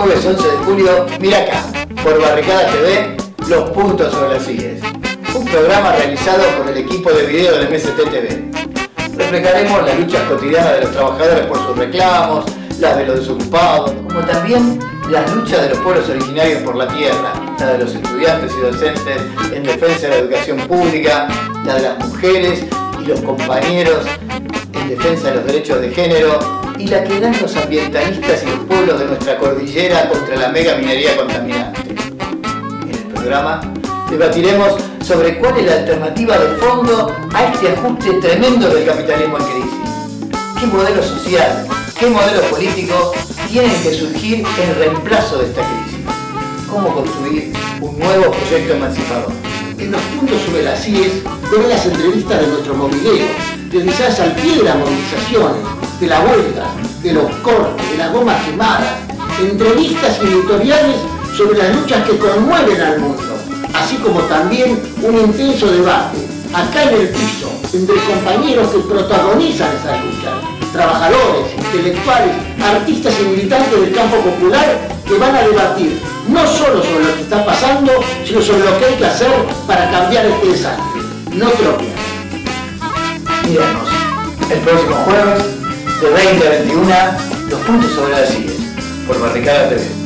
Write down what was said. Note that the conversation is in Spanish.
jueves 11 de julio, mira acá, por Barricada TV, Los Puntos sobre las Sillas. Un programa realizado por el equipo de video del MST TV. Reflejaremos las luchas cotidianas de los trabajadores por sus reclamos, las de los desocupados, como también las luchas de los pueblos originarios por la tierra, la de los estudiantes y docentes en defensa de la educación pública, la de las mujeres y los compañeros defensa de los derechos de género y la que dan los ambientalistas y los pueblos de nuestra cordillera contra la mega minería contaminante. En el programa debatiremos sobre cuál es la alternativa de fondo a este ajuste tremendo del capitalismo en crisis. ¿Qué modelo social, qué modelo político tienen que surgir en reemplazo de esta crisis? ¿Cómo construir un nuevo proyecto emancipador? En los puntos sobre las IES ven las entrevistas de nuestros mobileros, realizadas al pie de las movilizaciones, de la huelga, de los cortes, de las gomas quemadas, entrevistas editoriales sobre las luchas que conmueven al mundo, así como también un intenso debate, acá en el piso, entre compañeros que protagonizan esas luchas, trabajadores, intelectuales, artistas y militantes del campo popular que van a debatir no solo sobre lo que está pasando, sino sobre lo que hay que hacer para cambiar este desastre. No te lo pierdas. Míranos el próximo jueves de 20 a 21, los puntos sobre las sillas, por Barricada TV.